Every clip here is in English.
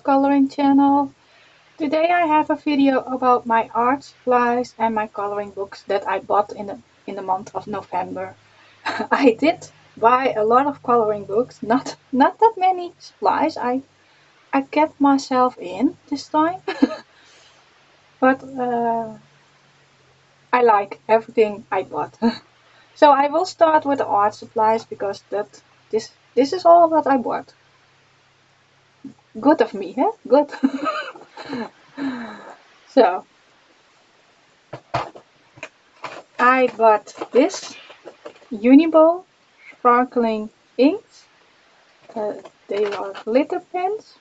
coloring channel. Today I have a video about my art supplies and my coloring books that I bought in the, in the month of November. I did buy a lot of coloring books, not, not that many supplies. I, I kept myself in this time. but uh, I like everything I bought. so I will start with the art supplies because that this this is all that I bought. Good of me, huh? Good. so, I bought this Uniball sparkling inks. Uh, they are glitter pens.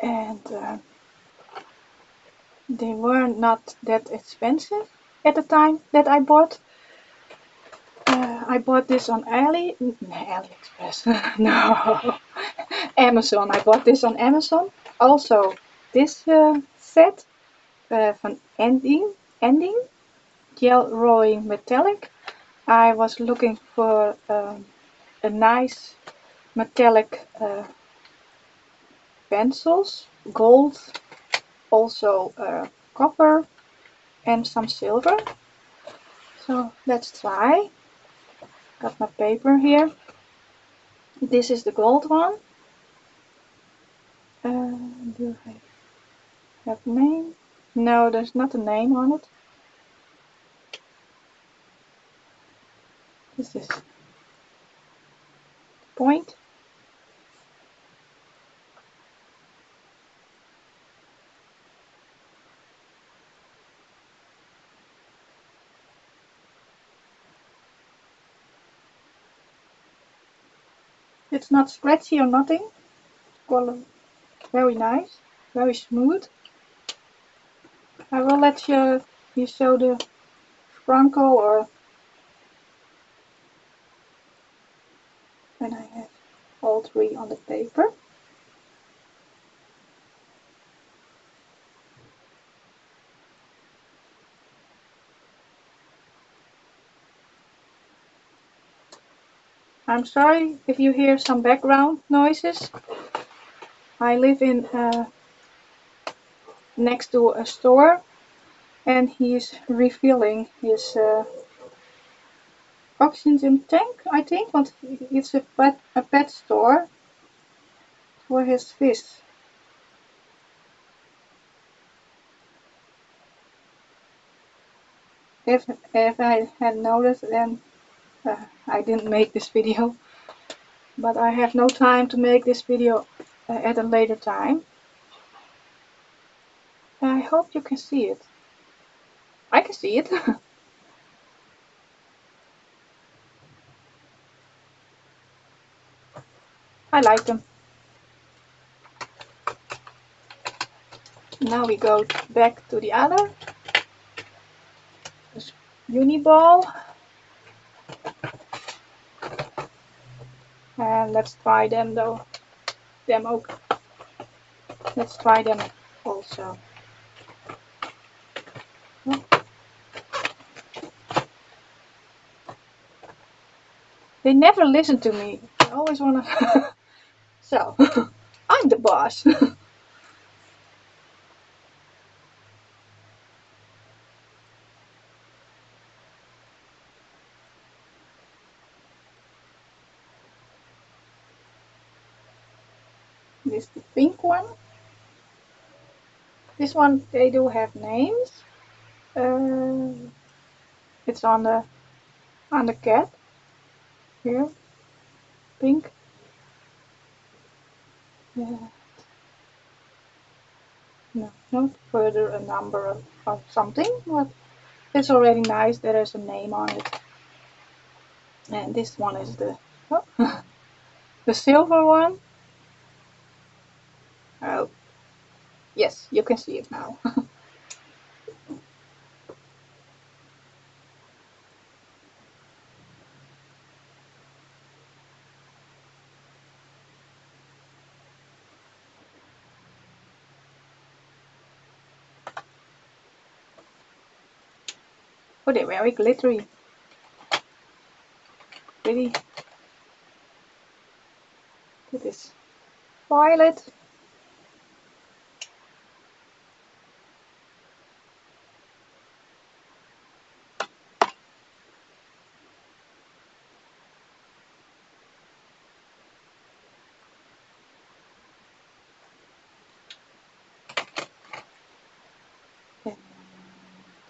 And uh, they were not that expensive at the time that I bought. Uh, I bought this on Ali, AliExpress. no, Amazon. I bought this on Amazon. Also, this uh, set uh, van Edding, Edding Gel Rolling Metallic. I was looking for um, a nice metallic uh, pencils, gold, also uh, copper and some silver. So let's try. Got my paper here. This is the gold one. Uh, do I have name? No, there's not a name on it. This is point. It's not scratchy or nothing. Well, very nice, very smooth. I will let you, you show the Franco or when I have all three on the paper. I'm sorry if you hear some background noises. I live in uh, next to a store and he's refilling his uh, oxygen tank, I think, want it's a pet, a pet store for his fish. If, if I had noticed then uh, I didn't make this video but I have no time to make this video Uh, at a later time. I hope you can see it. I can see it. I like them. Now we go back to the other This Uniball. And let's try them though them okay let's try them also they never listen to me. I always wanna so I'm the boss this the pink one. This one they do have names. Uh, it's on the on the cap here pink. Yeah. No not further a number of, of something but it's already nice there is a name on it. And this one is the oh, the silver one Oh, yes, you can see it now. oh, they're very glittery. Pretty. Look at this. violet. And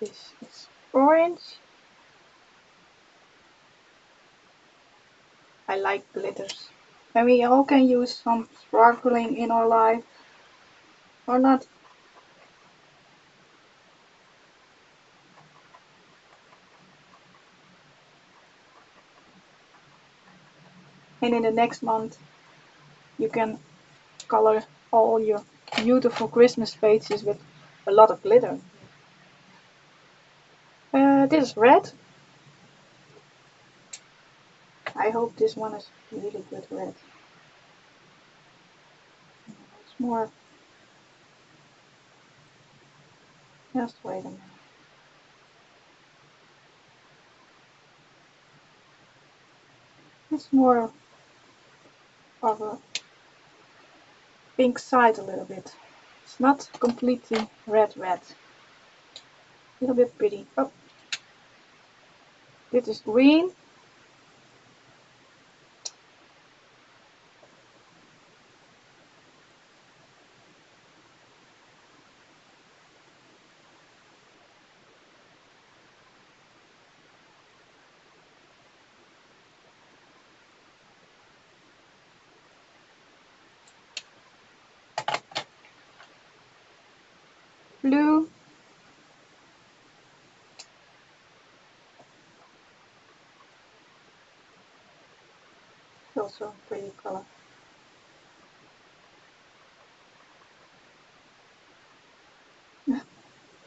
this is orange. I like glitters. And we all can use some sparkling in our life. Or not. And in the next month you can color all your beautiful Christmas pages with a lot of glitter. Uh, this is red. I hope this one is really good red. It's more... Just wait a minute. It's more of a pink side a little bit. It's not completely red red. A little bit pretty. Oh. This is green. blue also pretty color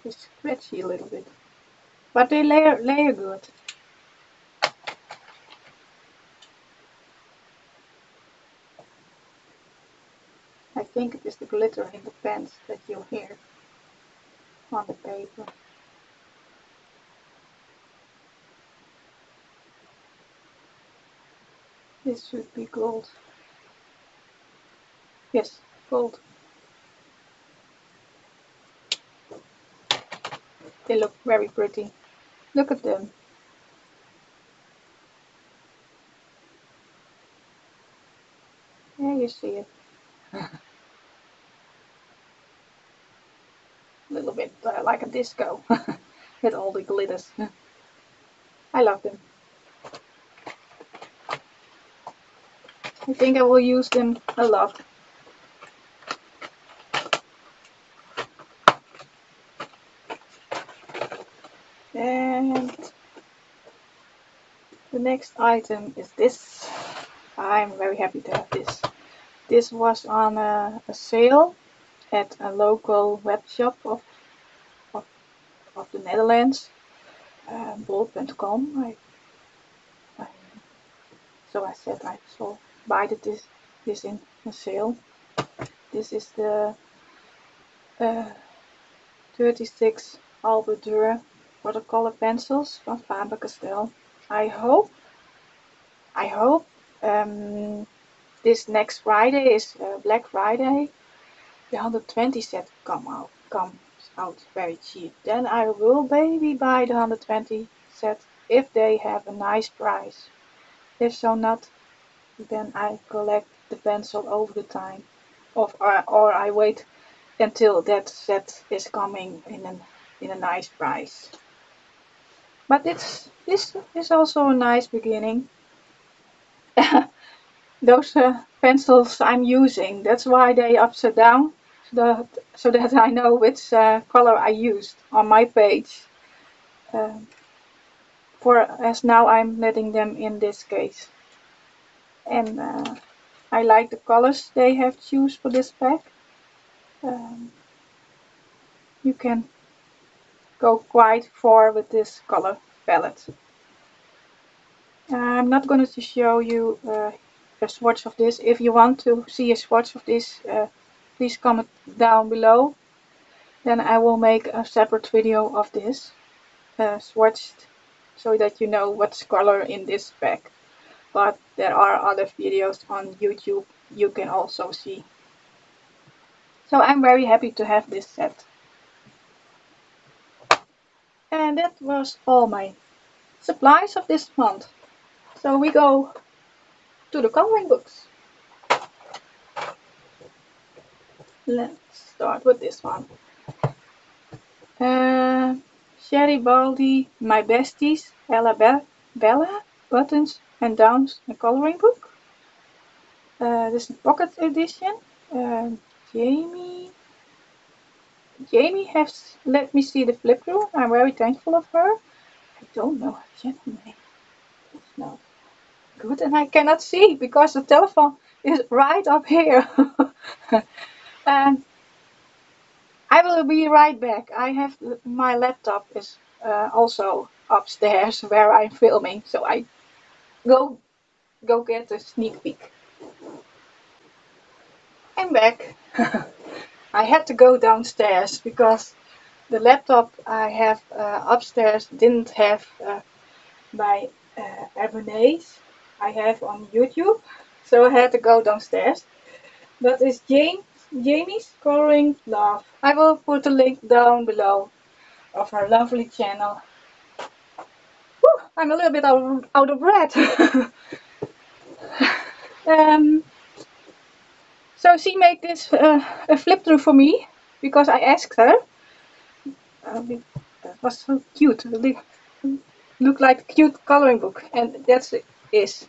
it's scratchy a little bit but they layer layer good I think it is the glitter in the pens that you hear on the paper. This should be gold. Yes, gold. They look very pretty. Look at them. There you see it. a little bit uh, like a disco with all the glitters. I love them. I think I will use them a lot. And the next item is this. I'm very happy to have this. This was on a, a sale at a local web shop of, of, of the Netherlands, uh, bol.com. I, I, so I said I saw buy this this in a sale. This is the uh, 36 Albert Dürer watercolor pencils from Faber-Castell. I hope, I hope um, this next Friday is uh, Black Friday the 120 set come out comes out very cheap. Then I will maybe buy the 120 set if they have a nice price. If so not, then I collect the pencil over the time. Of, or, or I wait until that set is coming in a, in a nice price. But it's, this is also a nice beginning. Those uh, pencils I'm using, that's why they upside down so that I know which uh, color I used on my page. Um, for as now I'm letting them in this case. And uh, I like the colors they have choose for this pack. Um, you can go quite far with this color palette. I'm not going to show you uh, a swatch of this. If you want to see a swatch of this, uh, please comment down below. Then I will make a separate video of this uh, swatched so that you know what's color in this pack. But there are other videos on YouTube you can also see So I'm very happy to have this set. And that was all my supplies of this month. So we go to the coloring books. Let's start with this one. Uh, Sherri Baldy, My Besties, Ella Be Bella, Buttons and Downs, a coloring book. Uh, this is pocket edition. Uh, Jamie. Jamie has let me see the flip through. I'm very thankful of her. I don't know her channel. It's not good and I cannot see because the telephone is right up here. and I will be right back. I have my laptop is uh, also upstairs where I'm filming, so I go go get a sneak peek. I'm back. I had to go downstairs because the laptop I have uh, upstairs didn't have uh, my uh, abonnees I have on YouTube, so I had to go downstairs. That is Jane Jamie's Coloring Love. I will put a link down below of her lovely channel. I'm a little bit out of, out of breath. um, so she made this uh, a flip through for me because I asked her. Uh, that was so cute. It looked like cute coloring book, and that's it is.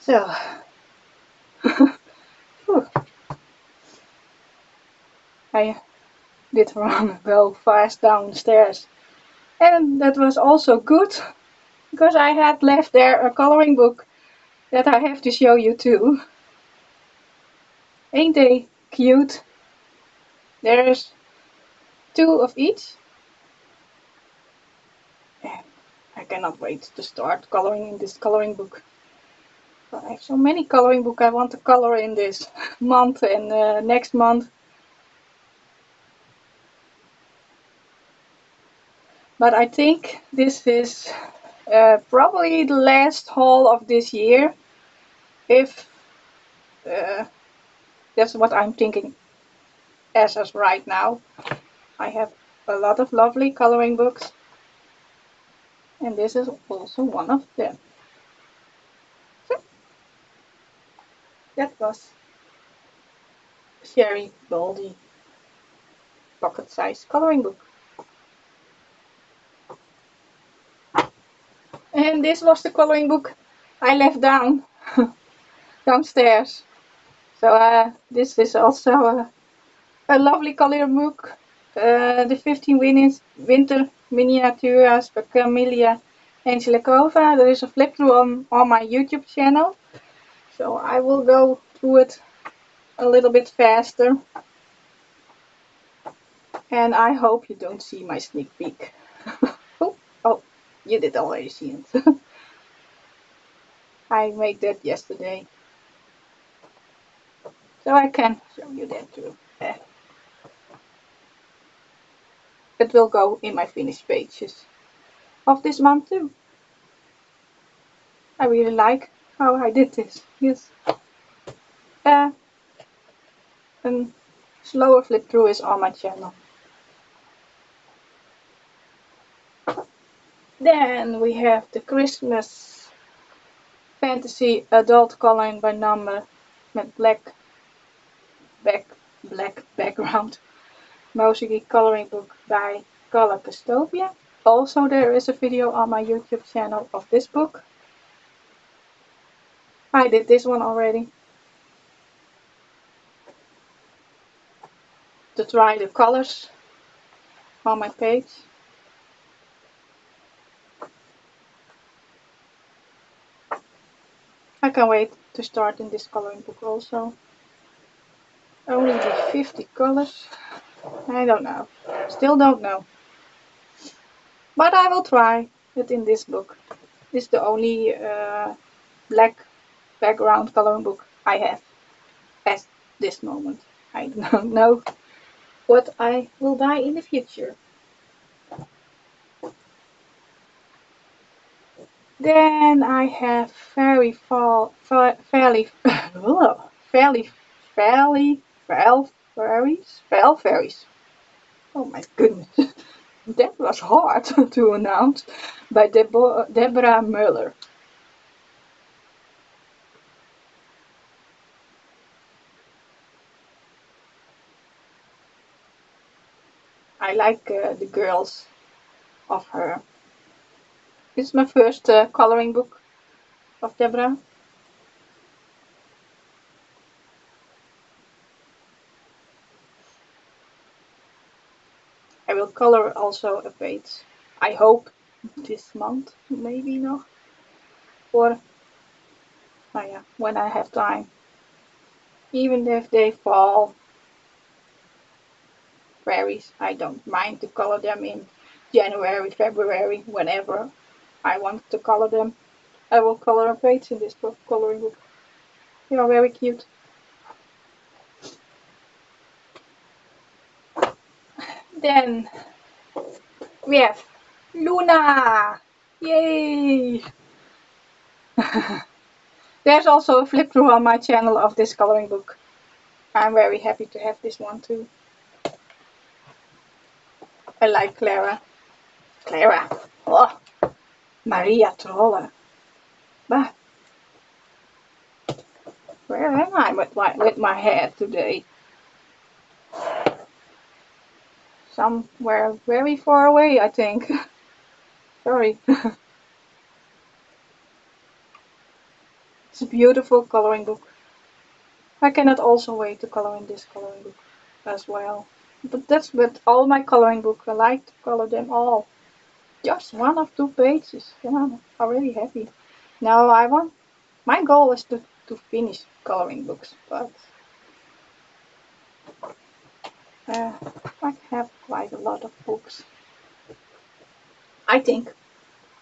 So. I did wrong go fast downstairs. And that was also good, because I had left there a coloring book that I have to show you too. Ain't they cute? There's two of each. And I cannot wait to start coloring in this coloring book. I have so many coloring book I want to color in this month and uh, next month. But I think this is uh, probably the last haul of this year. If uh, that's what I'm thinking as of right now. I have a lot of lovely coloring books. And this is also one of them. So, that was Sherri Baldy pocket size coloring book. And this was the coloring book I left down downstairs. So uh, this is also a, a lovely coloring book. Uh, the 15 winnings, Winter Miniaturas by Camelia Angelikova. There is a flip through on, on my YouTube channel. So I will go through it a little bit faster. And I hope you don't see my sneak peek. You did already see it. I made that yesterday. So I can show you that too. It will go in my finished pages of this month too. I really like how I did this. Yes. Uh, and slower flip through is on my channel. Then we have the Christmas Fantasy Adult Coloring by Number with black back black background. Mosaic coloring book by Color Questopia. Also there is a video on my YouTube channel of this book. I did this one already. To try the colors on my page. I can wait to start in this coloring book also. Only the 50 colors. I don't know. Still don't know. But I will try it in this book. This is the only uh, black background coloring book I have at this moment. I don't know what I will buy in the future. Then I have very fall, fairly, fairly, fairly, fairly, spell fairies. Oh my goodness, that was hard to announce by Debo Deborah Muller. I like uh, the girls of her. This is my first uh, coloring book of Deborah. I will color also a page. I hope this month, maybe not. Or, oh yeah, when I have time. Even if they fall fairies, I don't mind to color them in January, February, whenever I want to color them. I will color a page in this coloring book. They are very cute. Then we have Luna! Yay! There's also a flip through on my channel of this coloring book. I'm very happy to have this one too. I like Clara. Clara. Oh, Maria Trolle. But where am I with my, with my head today? somewhere very far away, I think. Sorry. it's a beautiful coloring book. I cannot also wait to color in this coloring book as well. But that's with all my coloring books. I like to color them all. Just one of two pages. Yeah, I'm already happy. Now I want, my goal is to, to finish coloring books, but uh, I have quite a lot of books. I think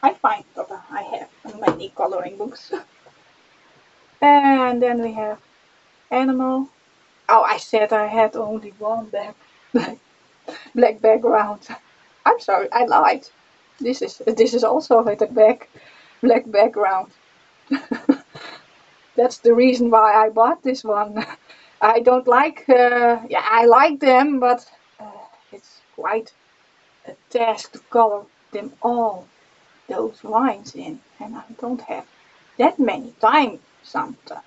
I find that I have many coloring books. and then we have animal. Oh, I said I had only one black, black background. I'm sorry, I lied. This is this is also with a black black background. That's the reason why I bought this one. I don't like, uh, yeah, I like them, but uh, it's quite a task to color them all, those lines in, and I don't have that many time sometimes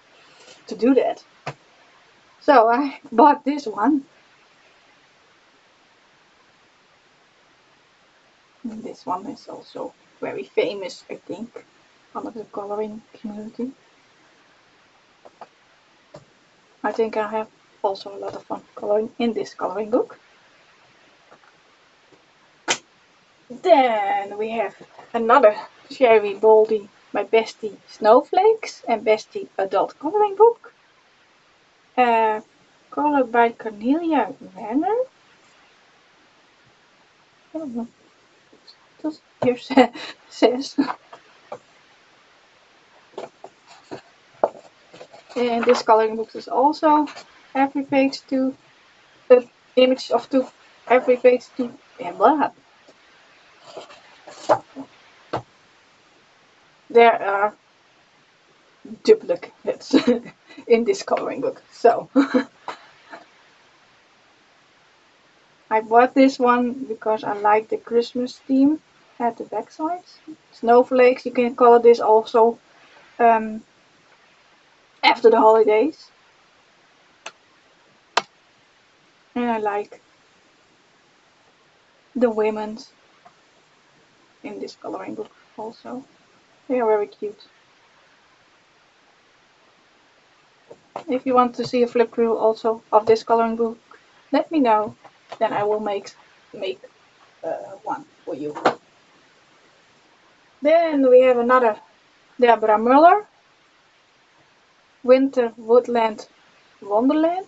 to do that. So I bought this one. And this one is also very famous, I think, under the coloring community. I think I have also a lot of fun coloring in this coloring book. Then we have another Sherri Baldy, my bestie Snowflakes and bestie adult coloring book. Uh, colored by Cornelia Werner. I don't know. Just here says. And this coloring book is also every page to the image of two every page to and blah. There are duplicates in this coloring book. So I bought this one because I like the Christmas theme at the back sides. Snowflakes, you can color this also um, after the holidays. And I like the women's in this coloring book also. They are very cute. If you want to see a flip through also of this coloring book, let me know. Then I will make make uh, one for you. Then we have another Deborah Muller Winter Woodland Wonderland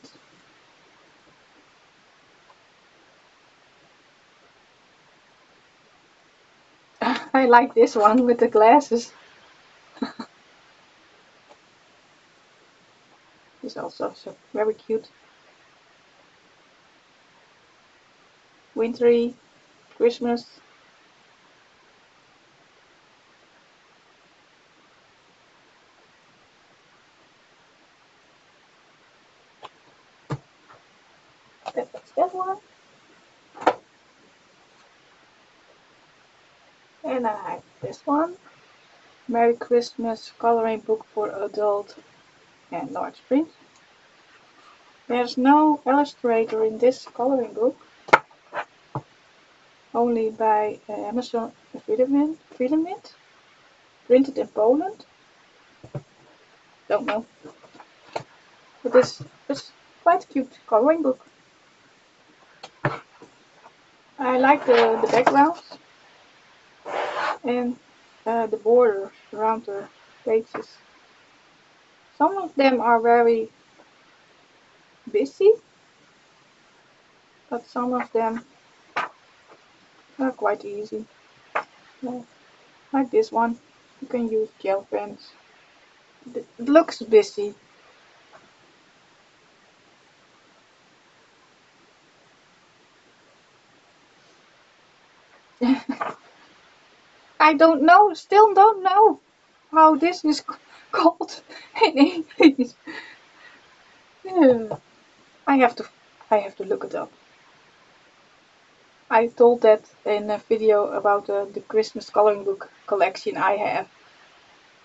I like this one with the glasses. It's also so very cute. Wintry, Christmas. That was that one. And I have this one. Merry Christmas coloring book for adult and large print. There's no illustrator in this coloring book. Only by uh, Amazon Filament. Printed in Poland. Don't know. But this is quite cute coloring book. I like the, the backgrounds and uh, the border around the pages. Some of them are very busy, but some of them are quite easy. Like this one, you can use gel pens. It looks busy. I don't know, still don't know how this is called in English. I have to I have to look it up. I told that in a video about uh, the Christmas coloring book collection I have.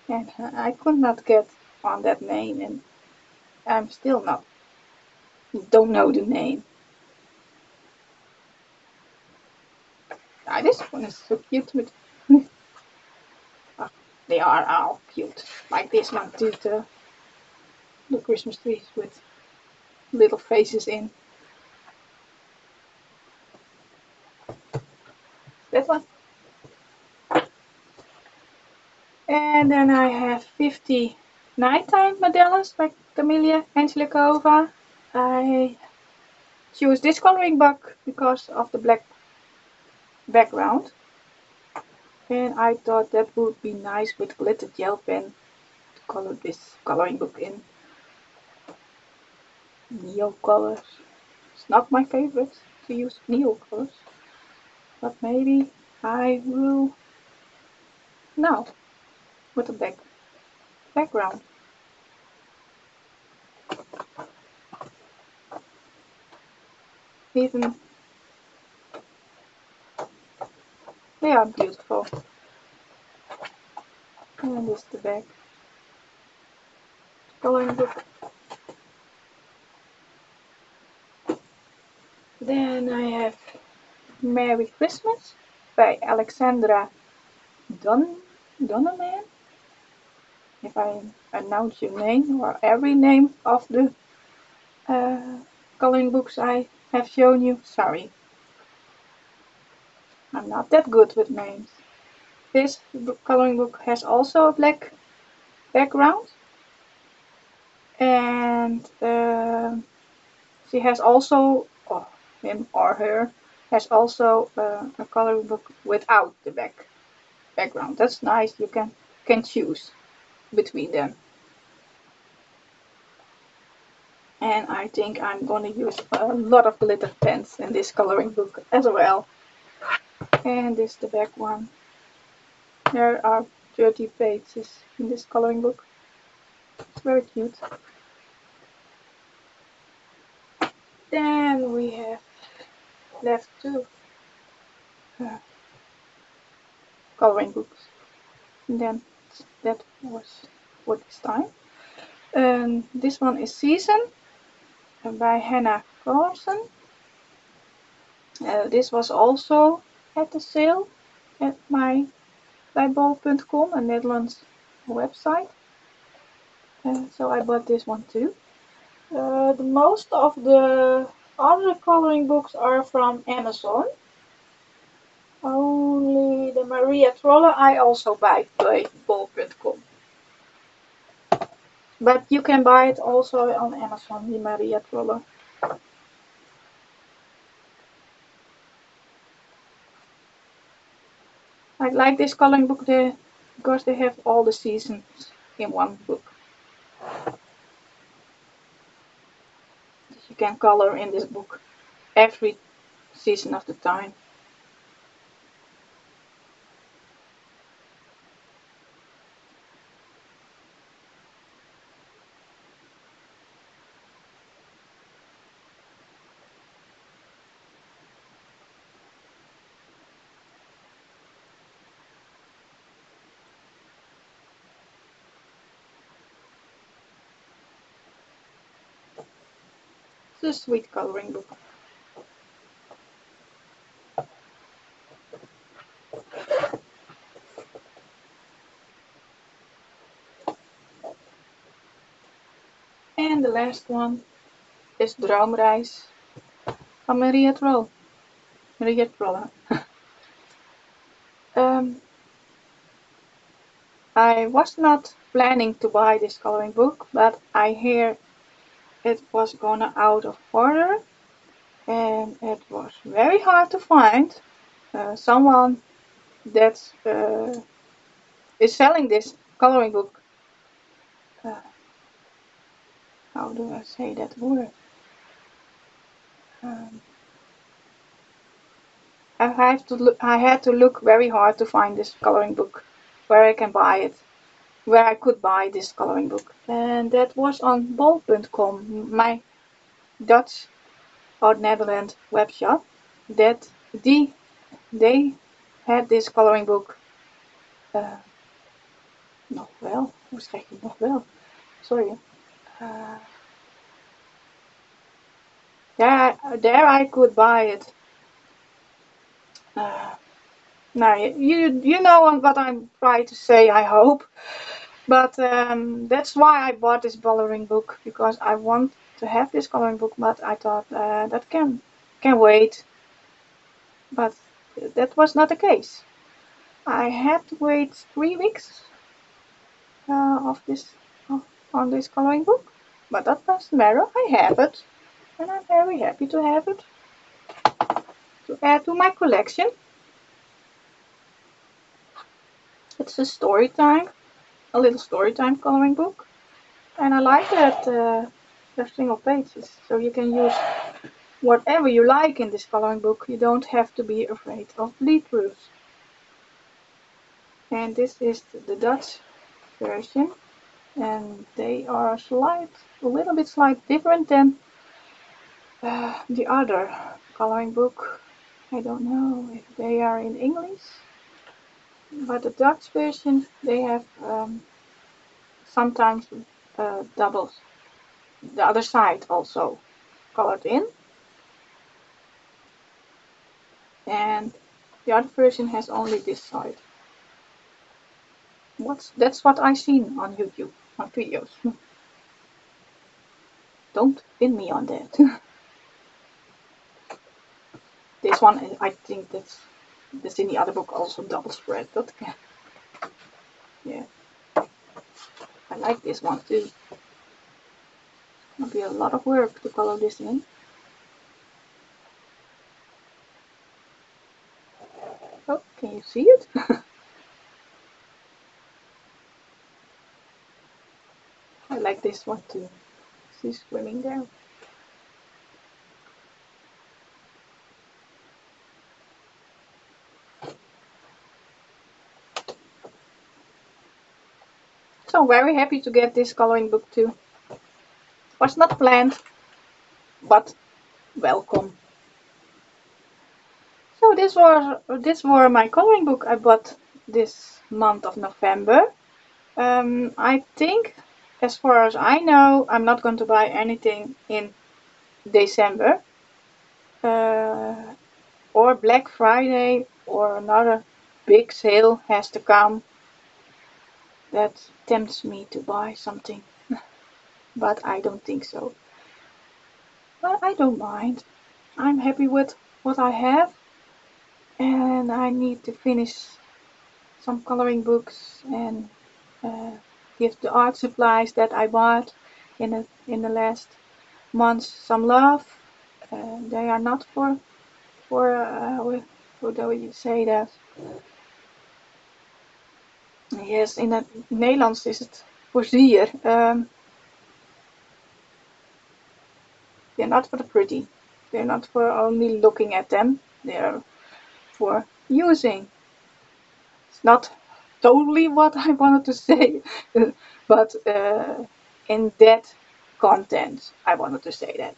And I could not get on that name and I'm still not don't know the name. Ah, this one is so cute with they are all cute. Like this one too, the, the Christmas trees with little faces in. That one. And then I have 50 Nighttime Medallions by Camelia Angeliková. I choose this coloring book because of the black background and I thought that would be nice with glitter gel pen to color this coloring book in neo colors. It's not my favorite to use neo colors, but maybe I will now with a back background. Even They are beautiful. And this is the back. Coloring book. Then I have Merry Christmas by Alexandra Don Donovan. If I announce your name or every name of the uh, coloring books I have shown you, sorry. I'm not that good with names. This coloring book has also a black background. And uh, she has also, or him or her, has also uh, a coloring book without the back background. That's nice. You can can choose between them. And I think I'm gonna use a lot of glitter pens in this coloring book as well and this is the back one. There are 30 pages in this coloring book. It's very cute. Then we have left two uh, coloring books. And then that was for this time. And this one is Season by Hanna Karlzon. Uh, this was also at the sale at my bol.com, a Netherlands website. Uh, so I bought this one too. Uh, the most of the other coloring books are from Amazon. Only the Maria Trolle I also buy by bol.com. But you can buy it also on Amazon, the Maria Trolle. I like this coloring book there because they have all the seasons in one book. You can color in this book every season of the time. A sweet coloring book. And the last one is Droomreis van Maria Troll. Maria Troll. um, I was not planning to buy this coloring book, but I hear it was gonna out of order and it was very hard to find uh, someone that uh, is selling this coloring book. Uh, how do I say that word? Um, I have to look. I had to look very hard to find this coloring book, where I can buy it, where I could buy this coloring book, and that was on bol.com, my Dutch or Netherlands web shop. That the they had this coloring book. Uh, nog wel, hoe zeg je nog wel? Sorry. Uh, there, there I could buy it. Uh, now you you know what I'm trying to say. I hope, but um, that's why I bought this coloring book because I want to have this coloring book. But I thought uh, that can can wait. But that was not the case. I had to wait three weeks uh, of this on this coloring book, but that doesn't matter. I have it, and I'm very happy to have it to add to my collection. It's a story time, a little story time coloring book, and I like that uh, there's single pages, so you can use whatever you like in this coloring book. You don't have to be afraid of bleed-throughs. And this is the Dutch version and they are slight, a little bit slight different than uh, the other coloring book. I don't know if they are in English, but the Dutch version they have um, sometimes uh, doubles the other side also colored in and the other version has only this side. What's that's what I seen on YouTube on videos. Don't pin me on that. this one I think that's that's in the other book also double spread, but yeah. yeah. I like this one too. It'll be a lot of work to color this in. Oh, can you see it? I like this one too. She's swimming there. So very happy to get this coloring book too. Was not planned, but welcome. So this was this were my coloring book I bought this month of November. Um, I think, as far as I know, I'm not going to buy anything in December uh, or Black Friday or another big sale has to come that tempts me to buy something but I don't think so but I don't mind I'm happy with what I have and I need to finish some coloring books and uh, give the art supplies that I bought in the, in the last months some love. Uh, they are not for, for uh, how do you say that? Yes, in het Nederlands is het plezier. Um, they're not for the pretty. They're not for only looking at them. They're for using. It's not totally what I wanted to say, but uh, in that content I wanted to say that.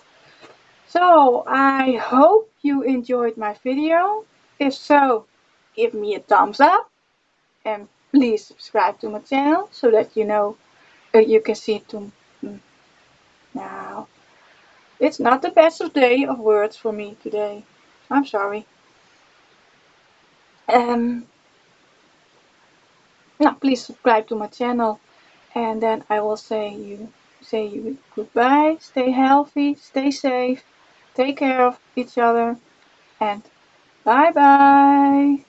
So I hope you enjoyed my video. If so, give me a thumbs up and please subscribe to my channel so that you know uh, you can see to now It's not the best of day of words for me today. I'm sorry. Um, now please subscribe to my channel and then I will say you say you goodbye. Stay healthy, stay safe, take care of each other and bye bye.